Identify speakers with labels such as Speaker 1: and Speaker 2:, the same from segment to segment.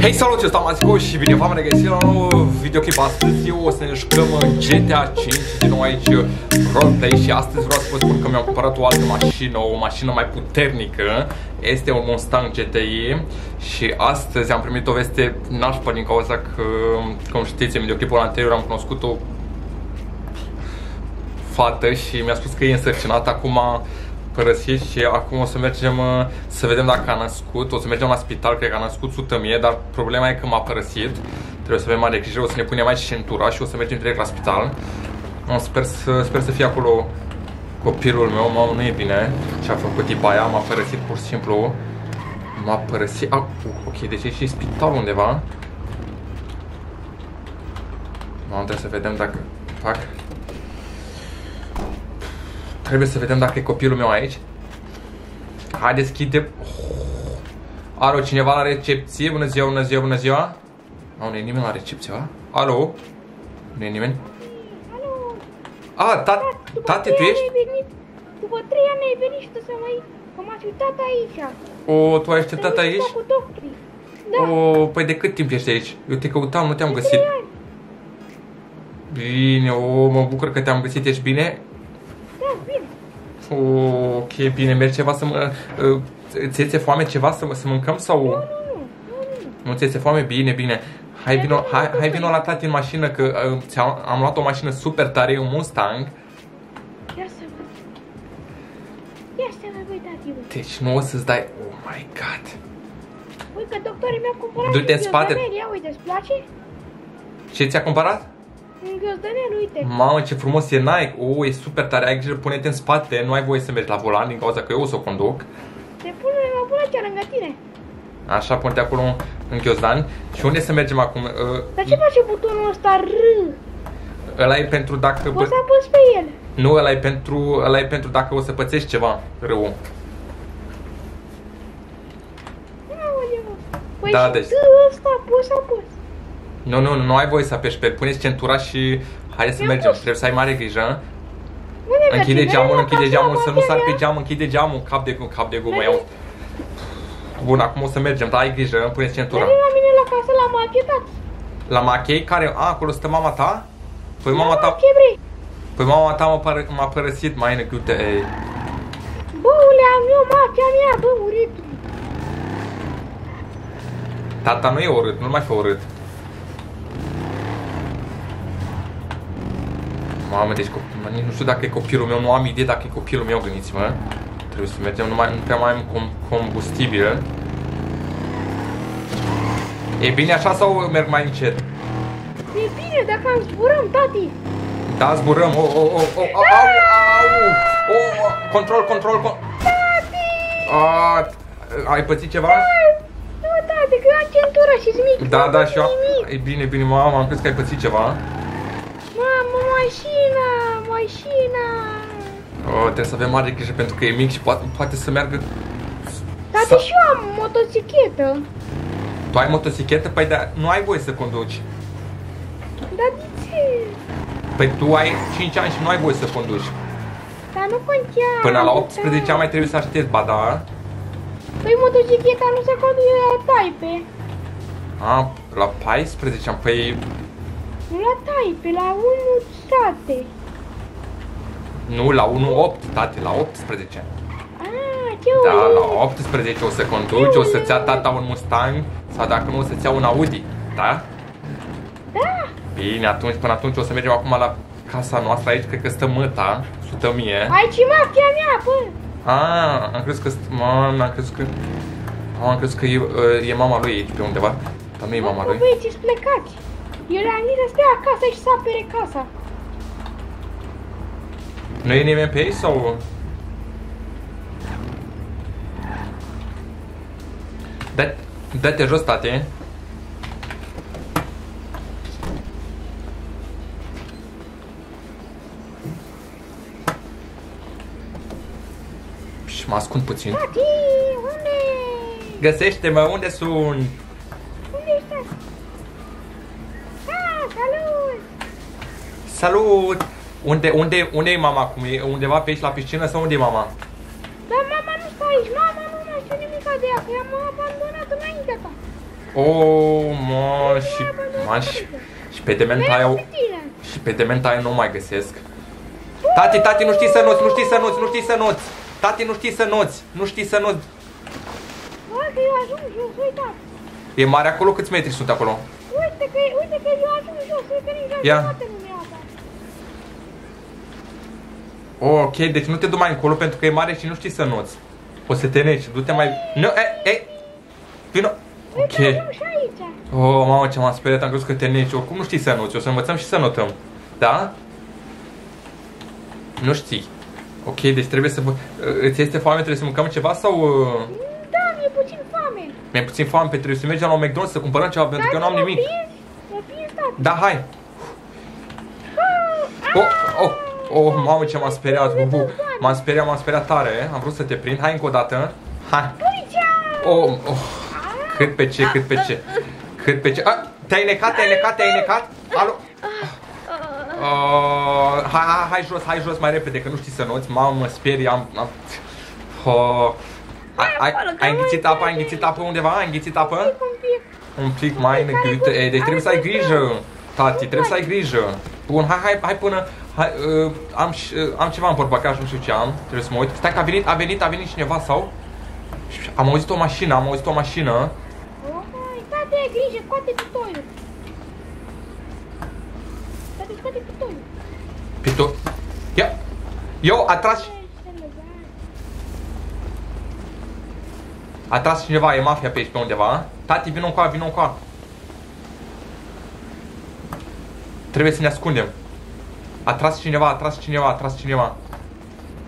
Speaker 1: Hei salut, eu stau Mazico și bine v-am regăsit la un nou videoclip Astăzi. Eu o să ne jucăm în GTA 5 Din nou aici roleplay și astăzi vreau să vă spun că mi-am cumpărat o altă mașină O mașină mai puternică. Este un Mustang GTI Și astăzi am primit o veste nașpa din cauza că Cum știți, în videoclipul anterior am cunoscut o fată și mi-a spus că e însărcinată Acum părăsit și acum o să mergem uh, să vedem dacă a născut. O să mergem la spital, cred că a născut sută mie, dar problema e că m-a părăsit. Trebuie să avem mare grijă, o să ne punem aici centura și o să mergem direct la spital. Sper să, sper să fie acolo copilul meu, mamă, nu e bine ce a făcut tipa aia, m-a părăsit pur și simplu. M-a părăsit, ah, uh, ok, deci e și spital undeva. Mamă, trebuie să vedem dacă fac Trebuie să vedem dacă e copilul meu aici. Hai, deschide. Oh. Are o cineva la recepție? Bună ziua, bună ziua, bună ziua. Nu, nu e nimeni la recepție, va? Alo? Nu e nimeni?
Speaker 2: Alo?
Speaker 1: A, ta, tate, tu ești?
Speaker 2: Venit, după trei ani ai venit și tu să mai... Că m-ați uitat aici.
Speaker 1: O, tu ai așteptat aici?
Speaker 2: cu doctorii. Da.
Speaker 1: O, păi de cât timp ești aici? Eu te căutam, nu te-am găsit. Bine, o, mă bucur că te-am găsit, ești bine? Ok, bine, mergi ceva să mă... Uh, ți este foame ceva să, să mâncăm sau...
Speaker 2: Nu, nu, nu.
Speaker 1: Nu ți este foame? Bine, bine. Hai vino, hai, hai vino la tati în mașină că uh, am, am luat o mașină super tare, e un Mustang.
Speaker 2: Ia să văd. Ia să văd, voi tati, voi.
Speaker 1: Deci nu o să-ți dai... Oh my god.
Speaker 2: Uite că doctorii mi-au cumpărat
Speaker 1: Du-te în spate.
Speaker 2: Ia uite, îți place?
Speaker 1: Ce ți-a cumpărat?
Speaker 2: Un ghiozdanel, uite.
Speaker 1: Mamă, ce frumos e Nike. Oh, e super tare. Ai grijă, pune-te în spate. Nu ai voie să mergi la volan din cauza că eu o să o conduc.
Speaker 2: Te pune la volan chiar lângă tine.
Speaker 1: Așa, pune acolo în ghiozdan. Și unde să mergem acum? Uh,
Speaker 2: Dar ce face butonul ăsta R?
Speaker 1: Ăla e pentru dacă...
Speaker 2: Poți să apăs pe el.
Speaker 1: Nu, ăla e pentru, ăla e pentru dacă o să pățești ceva rău.
Speaker 2: Păi
Speaker 1: da,
Speaker 2: și
Speaker 1: deci...
Speaker 2: ăsta poți să apăs.
Speaker 1: Nu, nu, nu ai voie să apeși pe Puneți centura și hai să mergem. Trebuie să ai mare grijă. Închide geamul, închide geamul, să nu sar pe geam, închide geamul, cap de gumă, cap de gumă, iau. Bun, acum o să mergem, dar ai grijă, puneți centura.
Speaker 2: Mergi la mine la casă la machie, tati.
Speaker 1: La machie? Care? A, acolo stă mama ta? Păi mama ta...
Speaker 2: vrei?
Speaker 1: Păi mama ta m-a, pără, m-a părăsit, mai năgute, ei.
Speaker 2: Băule, am eu mafia mea, bă, urâtul.
Speaker 1: Tata nu e urât, nu mai fi urât. Mamă, deci nici nu știu dacă e copilul meu, nu am idee dacă e copilul meu, gândiți-mă. Trebuie să mergem, nu, mai, nu prea mai am com combustibil. E bine așa sau merg mai încet?
Speaker 2: E bine, dacă am zburăm, tati.
Speaker 1: Da, zburăm. O, o, o, o, au, au, au. O, control, control, control.
Speaker 2: Tati!
Speaker 1: A, ai pățit ceva?
Speaker 2: Nu, tati, că am centura și mic.
Speaker 1: Da, da, și eu. E bine, bine, mama, am crezut că ai pățit ceva.
Speaker 2: Mamă, mașina, mașina.
Speaker 1: Oh, trebuie să avem mare grijă pentru că e mic și poate, poate să meargă...
Speaker 2: Tati, și eu am motocicletă.
Speaker 1: Tu ai motocicletă? Păi da, nu ai voie să conduci.
Speaker 2: Dar de ce?
Speaker 1: Păi tu ai 5 ani și nu ai voie să conduci.
Speaker 2: Dar nu contează.
Speaker 1: Până la 18 ani mai trebuie să aștepți, ba da.
Speaker 2: Păi motocicleta nu se conduce la taipe.
Speaker 1: A, la 14 ani, păi
Speaker 2: nu la taipe, la 1 state.
Speaker 1: Nu, la 1-8, tate, la 18.
Speaker 2: Ah, ce
Speaker 1: Da, la 18 o să conduci, o să-ți ia tata un Mustang sau dacă nu o să-ți ia un Audi, da?
Speaker 2: Da.
Speaker 1: Bine, atunci, până atunci o să mergem acum la casa noastră aici, cred că stă măta, sută mie.
Speaker 2: Aici e mafia mea, bă.
Speaker 1: Ah, am crezut că, mă, am crezut că, am crezut că e, e mama lui aici pe undeva, dar nu e mama lui.
Speaker 2: Băi, ce plecați. El a zis să stea acasă și să apere casa.
Speaker 1: Nu e nimeni pe ei sau... Dă-te jos, tate. Și mă ascund puțin.
Speaker 2: Tati, unde?
Speaker 1: Găsește-mă, unde sunt? Salut! Unde, unde, unde e mama acum? E undeva pe aici la piscină sau unde e mama?
Speaker 2: Dar mama nu stă aici, mama nu mai știu nimic de ea, că i-am abandonat înainte ta.
Speaker 1: Oh, mă, și, mă, și, și pe dementa aia,
Speaker 2: Mergi cu tine.
Speaker 1: și pe dementa aia nu mai găsesc. Tati, tati, nu știi să noți, nu știi să noți, nu știi să noți. Tati, nu știi să noți, nu știi să noți.
Speaker 2: Bă, că eu ajung jos, uitați.
Speaker 1: E mare acolo? Câți metri sunt acolo?
Speaker 2: Uite că, uite că eu ajung jos, uite că nici
Speaker 1: Ia.
Speaker 2: jumătate nu mi-a dat.
Speaker 1: Oh, ok, deci nu te du mai încolo pentru că e mare și nu știi să noți. O să te neci, du-te mai... Nu, e, e, vino.
Speaker 2: Uite,
Speaker 1: Ok.
Speaker 2: ajung și aici.
Speaker 1: Oh, mamă, ce m-am speriat, am crezut că te neci. Oricum nu știi să noți, o să învățăm și să notăm. Da? Nu știi. Ok, deci trebuie să... Îți este foame, trebuie să mâncăm ceva sau... Uh...
Speaker 2: Da, mi-e puțin foame.
Speaker 1: Mi-e puțin foame, trebuie să mergem la un McDonald's să cumpărăm ceva, pentru că eu nu am
Speaker 2: Tati,
Speaker 1: nimic.
Speaker 2: Mă pinzi? Mă pinzi, tati.
Speaker 1: Da, hai! Oh, oh, oh, mamă, ce m-am speriat. Uh, uh, m-am speriat, m-am speriat tare. Am vrut să te prind. Hai încă o dată. Hai.
Speaker 2: Poliția!
Speaker 1: Oh, oh. Cât pe ce, cât pe ce. Cât pe ce. Ah, te-ai necat, te-ai necat, te-ai necat? Alo? Uh, hai, hai, hai jos, hai jos mai repede, că nu știi să noți. Mamă, mă sperii, am... am... Oh. Ai, ai, ai înghițit apă, ai înghițit apă undeva? Ai înghițit apă?
Speaker 2: Un pic.
Speaker 1: Un pic mai negâtă. E, deci trebuie să ai grijă, tati, trebuie să ai grijă. Bun, hai, hai, hai până... Hai, uh, am, și- uh, am ceva în portbagaj, nu știu ce am. Trebuie să mă uit. Stai că a venit, a venit, a venit cineva sau? Am auzit o mașină, am auzit o mașină.
Speaker 2: Oh, hai, tati, ai grijă, scoate pistoiul. Tati, scoate pistoiul.
Speaker 1: Pito... Ia! Eu, a tras,
Speaker 2: Ești elegan.
Speaker 1: a tras cineva, e mafia pe aici pe undeva. Tati, vină încoa, vină încoa. Trebuie să ne ascundem. A tras cineva, a tras cineva, a tras cineva.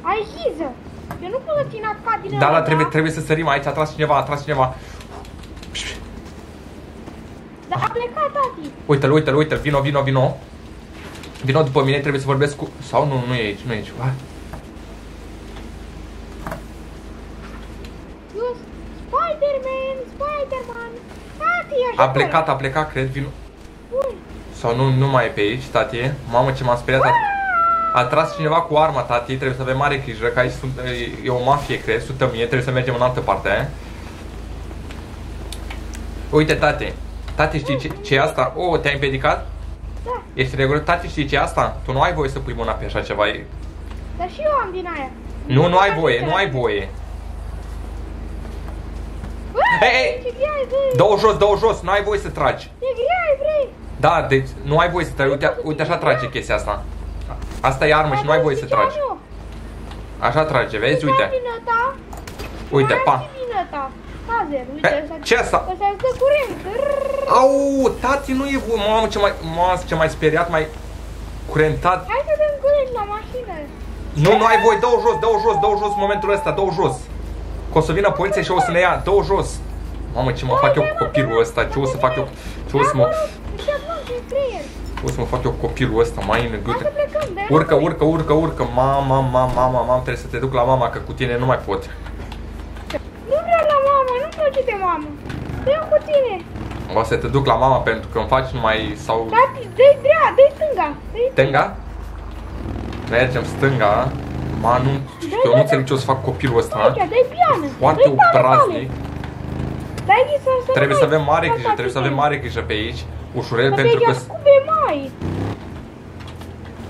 Speaker 2: Ai hiză. Eu nu pot să țin acat din
Speaker 1: Da,
Speaker 2: ăla,
Speaker 1: da, trebuie, trebuie să sărim aici, a tras cineva, a tras cineva.
Speaker 2: Dar a plecat tati.
Speaker 1: Uite-l, uite-l, uite-l, vino, vino, vino. Vino după mine, trebuie să vorbesc cu... Sau nu, nu e aici, nu e aici. Hai.
Speaker 2: Eu, Spider-Man, Spider-Man. Tati, așa
Speaker 1: A plecat, a plecat, cred, vino.
Speaker 2: Bun.
Speaker 1: Sau nu, nu mai e pe aici, tati. Mamă, ce m-am speriat, tati. A tras cineva cu arma, tati, trebuie să avem mare grijă, că aici sunt, e- e o mafie, cred, sută mie, trebuie să mergem în altă parte. Uite, tati. Tati, știi ce, ce e asta? Oh, te-ai împiedicat?
Speaker 2: Da,
Speaker 1: Ești regulă? Tati, știi ce e asta? Tu nu ai voie să pui mâna pe așa ceva. E-
Speaker 2: dar și eu am din aia.
Speaker 1: Nu, nu ai voie, nu ai voie.
Speaker 2: Bă,
Speaker 1: Ei, ei!
Speaker 2: ce grea e, bă.
Speaker 1: Dă-o jos, dă-o jos, nu ai voie să tragi.
Speaker 2: E grea, e vrei.
Speaker 1: Da, deci nu ai voie să tragi. Uite, uite așa trage chestia asta. Asta e armă și nu ai voie să tragi. Așa trage, vezi? Uite.
Speaker 2: Vinăta.
Speaker 1: Uite, pa.
Speaker 2: Vinăta. Tazer, uite.
Speaker 1: He,
Speaker 2: ăsta-
Speaker 1: ce asta?
Speaker 2: Ăsta îți dă curent. Rrrr.
Speaker 1: Au, tati, nu e voie. Mamă, ce mai, mamă, ce mai speriat, mai curentat.
Speaker 2: Hai să dăm curent la mașină.
Speaker 1: Nu, nu ai voie, dă-o jos, dă-o jos, dă-o jos în momentul ăsta, dă-o jos. Că o să vină poliția și o să ne ia, dă-o jos. Mamă, ce mă fac eu cu copilul ăsta, ce o să fac eu, ce o să mă,
Speaker 2: Ce bun, ce creier.
Speaker 1: ce o să mă fac eu cu copilul ăsta, mai în
Speaker 2: Hai
Speaker 1: gâte.
Speaker 2: să plecăm, de
Speaker 1: Urcă, urcă, urcă, urcă, mama, mama, mama, mama, trebuie să te duc la mama, că cu tine nu mai pot.
Speaker 2: Nu vreau la mama, nu vreau ce de mamă. Vreau cu tine.
Speaker 1: O să te duc la mama pentru că îmi faci numai sau
Speaker 2: Tati, dă-i drea, dă-i stânga. Dă-i
Speaker 1: stânga. Mergem stânga. Ma, nu, eu nu înțeleg ce o să fac cu copilul ăsta.
Speaker 2: Aici, dă-i piană.
Speaker 1: Foarte
Speaker 2: Dă-i tale,
Speaker 1: obraznic.
Speaker 2: tale. Dai-i să să
Speaker 1: Trebuie
Speaker 2: mai-
Speaker 1: să avem mare
Speaker 2: să
Speaker 1: grijă, trebuie să avem
Speaker 2: tati,
Speaker 1: mare grijă pe aici. Ușurel
Speaker 2: Să
Speaker 1: pentru
Speaker 2: te
Speaker 1: că
Speaker 2: ia scube mai.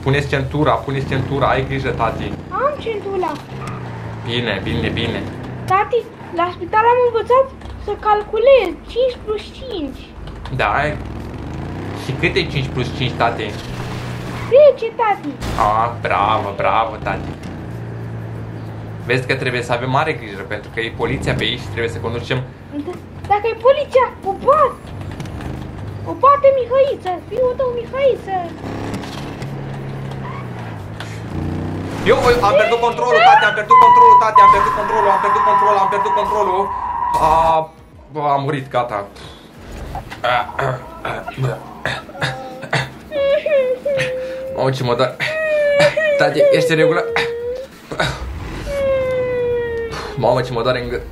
Speaker 1: puneți centura, puneți centura, ai grijă, tati.
Speaker 2: Am centula.
Speaker 1: Bine, bine, bine.
Speaker 2: Tati, la spital am învățat să calculez 5 plus 5.
Speaker 1: Da, ai... Și cât e 5 plus 5, tati?
Speaker 2: 10, tati.
Speaker 1: Ah, bravo, bravo, tati. Vezi că trebuie să avem mare grijă, pentru că e poliția pe aici și trebuie să conducem
Speaker 2: Dacă e poliția, o bat. O bate Mihăiță, fiul tău Mihăiță.
Speaker 1: Eu am pierdut controlul, tati, am pierdut controlul, tati, am pierdut controlul, am pierdut controlul, am pierdut controlul. A, bă, am murit, gata. Mamă, ce mă doare. Tati, ești în regulă? Mamă, ce mă doare în gât.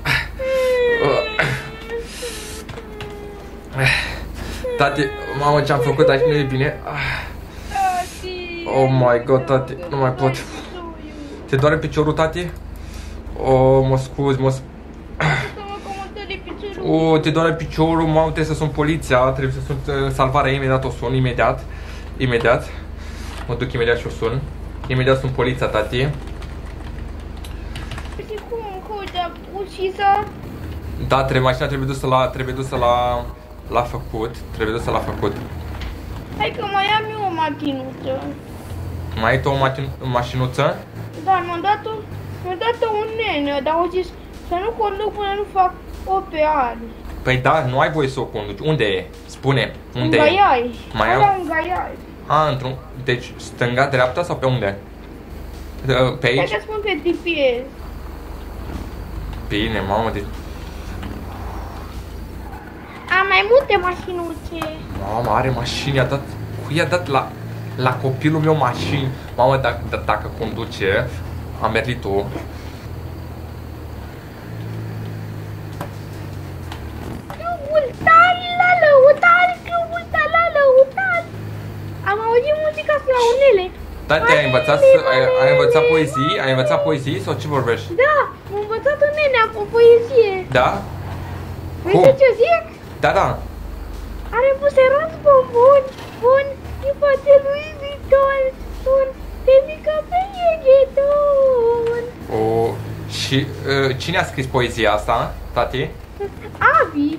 Speaker 1: Tati, mamă, ce-am făcut aici nu e bine.
Speaker 2: Tati.
Speaker 1: Oh my god, tati, nu mai pot. Te doare piciorul, tati? Oh, mă scuzi, mă scuzi.
Speaker 2: Să mă comandă de piciorul.
Speaker 1: O, te doare piciorul, mamă, trebuie să sun poliția, trebuie să sun uh, salvarea imediat, o sun, imediat. Imediat. Mă duc imediat și o sun. Imediat sun poliția, tati.
Speaker 2: Și cum, cum te-a ucisă?
Speaker 1: Da, trebuie, mașina trebuie dusă la, trebuie dusă la, la făcut. Trebuie dusă la făcut.
Speaker 2: Hai că mai am eu o machinuță.
Speaker 1: Mai ai tu o mașin, mașinuță?
Speaker 2: Da, mi-a dat-o, mi-a dat-o un nene, dar au zis să nu conduc până nu fac o pe ani.
Speaker 1: Păi da, nu ai voie să o conduci. Unde e? Spune, unde
Speaker 2: în
Speaker 1: e?
Speaker 2: Gaiai.
Speaker 1: Mai
Speaker 2: Alea
Speaker 1: am?
Speaker 2: în Gaiai.
Speaker 1: A, într-un... Deci, stânga, dreapta sau pe unde? Uh, Pe
Speaker 2: Hai
Speaker 1: aici?
Speaker 2: să spun pe GPS.
Speaker 1: Bine, mamă, de...
Speaker 2: Am mai multe mașinuțe.
Speaker 1: Mamă, are mașini, i-a dat... Cui i-a dat la... La copilul meu mașini? Mamă, dacă, d- dacă conduce, am merlit tu.
Speaker 2: Clubul tare la lăutari, clubul tare la lăutari. Am auzit muzica asta la unele.
Speaker 1: Da, te-ai învățat, să, ai, ai învățat poezii? Ai învățat poezii sau ce vorbești?
Speaker 2: Da, am învățat în nenea o poezie.
Speaker 1: Da?
Speaker 2: Vrei
Speaker 1: Cum?
Speaker 2: să ce zic?
Speaker 1: Da, da.
Speaker 2: Are buseroți bombon, bun, și poate lui Vuitton, sun, te mică pe egheton.
Speaker 1: O... Și uh, cine a scris poezia asta, tati?
Speaker 2: Abi,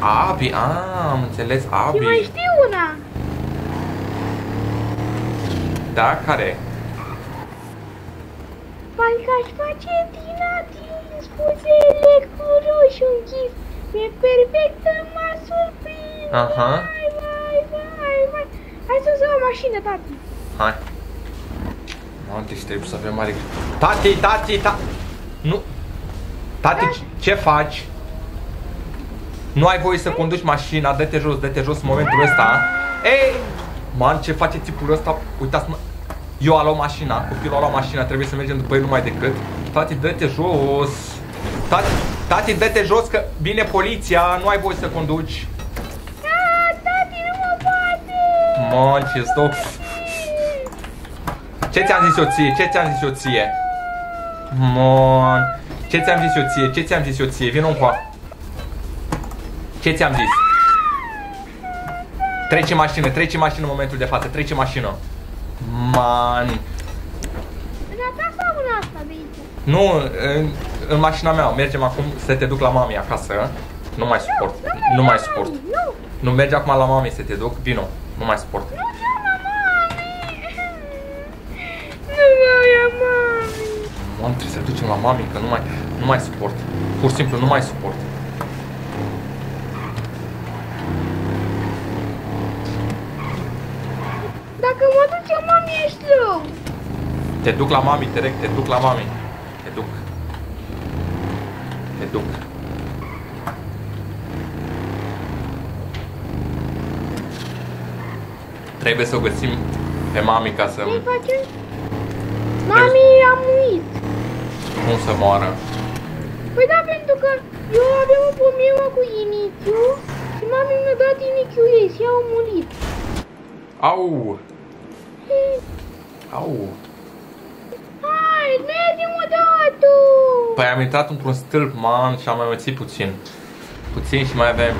Speaker 1: Abi, a, am înțeles,
Speaker 2: și
Speaker 1: Abi.
Speaker 2: mai știu una.
Speaker 1: Da, care?
Speaker 2: Parcă-aș face din atins spuzele cu roșu închis. E perfectă, m-a surprins.
Speaker 1: Aha.
Speaker 2: Vai, vai, vai, vai. Hai să-ți iau o mașină, tati.
Speaker 1: Hai. Mamă, deci trebuie să avem mare grijă. Tati, tati, tati. Nu. Tati,
Speaker 2: Da.
Speaker 1: ce- ce faci? Nu ai voie să conduci mașina, dă-te jos, dă-te jos în momentul ăsta. Ei! Man, ce face tipul ăsta? Uitați-mă. Eu am luat mașina, copilul a luat mașina, trebuie să mergem după el numai decât. Tati, dă-te jos. Tati, tati, dă-te jos că vine poliția, nu ai voie să conduci.
Speaker 2: Ah, tati, nu mă poate.
Speaker 1: Man, ce stau. Ce ți-am zis eu ție? Ce ți-am zis eu ție? Man. Ce ți-am zis eu ție? Ce ți-am zis eu ție? Vino încoa. Ce ți-am zis? Trece mașină, trece mașină în momentul de față, trece mașină. Man.
Speaker 2: În a ta sau în asta de aici?
Speaker 1: Nu, în, în mașina mea. Mergem acum să te duc la mami acasă. Nu mai suport. Nu mai suport.
Speaker 2: Nu,
Speaker 1: Nu mergi acum la mami să te duc. Vino. Nu mai suport.
Speaker 2: nu vreau la mami. Nu vreau la mami.
Speaker 1: Mam, trebuie să ducem la mami, că nu mai, nu mai suport. Pur și simplu, nu mai suport.
Speaker 2: Dacă mă duce mami, ești rău.
Speaker 1: Te duc la mami, direct, te duc la mami. Te duc. Te duc. Trebuie să o găsim pe mami ca să
Speaker 2: Ce face? Mami, am uit.
Speaker 1: nu să moară.
Speaker 2: Păi da, pentru că eu aveam o problemă cu inichiu și mami mi-a dat inichiul ei și au murit.
Speaker 1: Au! Au!
Speaker 2: Hai, mergem odată!
Speaker 1: Păi am intrat într-un stâlp, man, și am mai mățit puțin. Puțin și mai avem.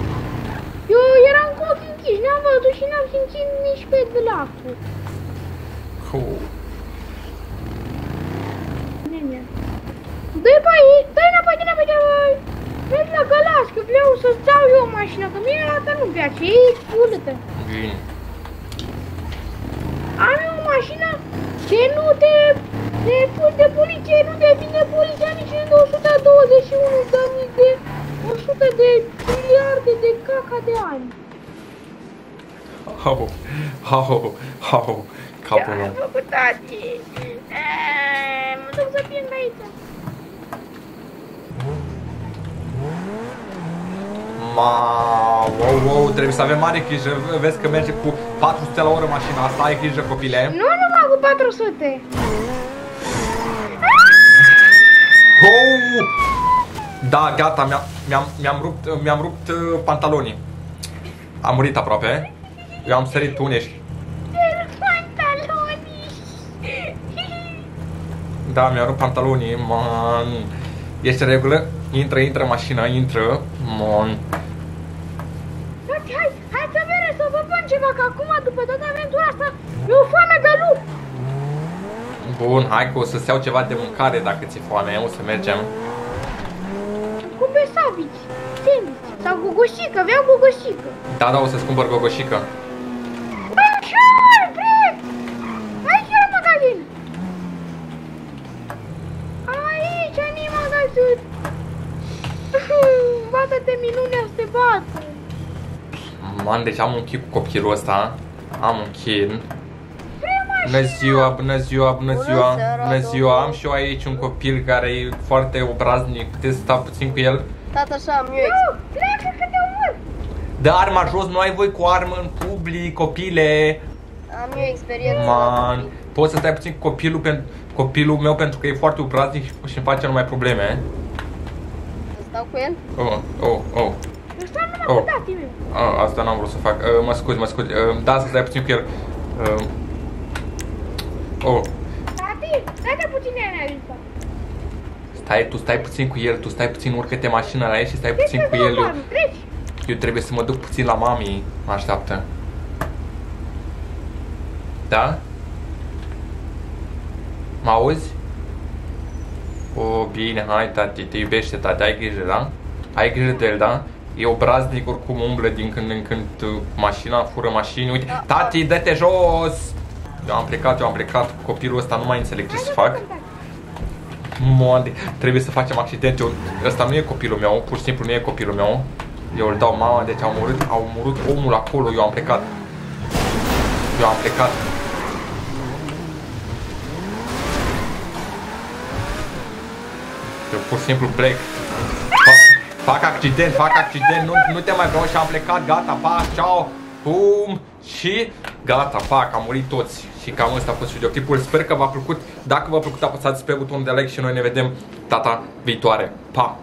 Speaker 2: Eu eram cu ochii închiși, n-am văzut și n-am simțit nici pe lacul.
Speaker 1: Hu.
Speaker 2: Bine. Dă-i pe aici, dă-i înapoi, dă-i înapoi, dă-i Mergi la gălaș, că vreau să-ți dau eu o mașină, că mie asta nu-mi place, e urâtă.
Speaker 1: Bine.
Speaker 2: Am eu o mașină ce nu te, te pui de poliție, nu devine poliția nici în 121 de mii de 100 de miliarde de caca de ani.
Speaker 1: Au, au, au, capul
Speaker 2: Ce-ai
Speaker 1: meu.
Speaker 2: făcut, tati? Eee, Mă duc să prind aici.
Speaker 1: Ma, wow, wow, trebuie să avem mare grijă. Vezi că merge cu 400 la oră mașina asta, ai grijă copile.
Speaker 2: Nu numai cu 400.
Speaker 1: Oh! Da, gata, mi-am, mi-am, mi-am rupt, mi-am rupt uh, pantalonii. Am murit aproape. Eu am sărit, tu unde ești?
Speaker 2: Pantalonii.
Speaker 1: Da, mi-a rupt pantalonii, man. Ești în regulă? Intră, intră în mașină, intră. Mon.
Speaker 2: Frate, hai, hai să mergem să vă ceva, că acum, după toată aventura asta, e o foame de lup.
Speaker 1: Bun, hai că o să-ți iau ceva de mâncare dacă ți-e foame, o să mergem.
Speaker 2: Cu besavici, sandwich sau gogoșică, vreau gogoșică.
Speaker 1: Da, da, o să-ți cumpăr gogoșică.
Speaker 2: Băi, ușor, bre! Aici e magazin. Aici e magazin. Bată-te minunea să te bată.
Speaker 1: Man, deci am un chip cu copilul ăsta. Am un chin. Bună ziua, bună ziua, bună
Speaker 3: Bună
Speaker 1: ziua,
Speaker 3: seara,
Speaker 1: bună ziua.
Speaker 3: domnule.
Speaker 1: Am și eu aici un copil care e foarte obraznic. Puteți sta puțin cu el?
Speaker 3: Tata, așa am eu ex-
Speaker 2: Nu, pleacă că te omor.
Speaker 1: Dă arma jos, nu ai voi cu armă în public, copile.
Speaker 3: am eu experiență la
Speaker 1: Man,
Speaker 3: copii.
Speaker 1: poți să stai puțin cu copilul, pen, copilul meu pentru că e foarte obraznic și îmi face numai probleme.
Speaker 3: Să stau cu el?
Speaker 1: Oh, oh, oh.
Speaker 2: Eu stau numai
Speaker 1: Oh.
Speaker 2: cu tati meu.
Speaker 1: Ah, asta n-am vrut să fac. Uh, mă scuzi, mă scuzi. Uh, da, să stai puțin cu el. Uh, oh,
Speaker 2: Tati, dai-te puțin în aripa.
Speaker 1: stai, tu stai puțin cu el, tu stai puțin, urcă-te în mașină la el și stai puțin
Speaker 2: Treci
Speaker 1: cu
Speaker 2: pe
Speaker 1: el. Eu,
Speaker 2: zăpadă, Treci.
Speaker 1: eu trebuie să mă duc puțin la mami, mă așteaptă. Da? Mă auzi? O, bine, hai tati, te iubește tati, ai grijă, da? Ai grijă de el, da? E obraznic, oricum umblă din când în când uh, cu mașina, fură mașini, uite, tati, dă-te jos! Eu am plecat, eu am plecat, copilul ăsta nu mai înțeleg ce să fac. Moande, trebuie să facem accident. Eu, ăsta nu e copilul meu, pur și simplu nu e copilul meu. Eu îl dau mama, deci au murit, au murit omul acolo, eu am plecat. Eu am plecat. Eu pur și simplu plec. Fac, fac accident, fac accident, nu, nu te mai vreau și am plecat, gata, pa, ciao, bum, și gata, fac, am murit toți. Și cam ăsta a fost videoclipul, sper că v-a plăcut. Dacă v-a plăcut, apăsați pe butonul de like și noi ne vedem data viitoare. Pa!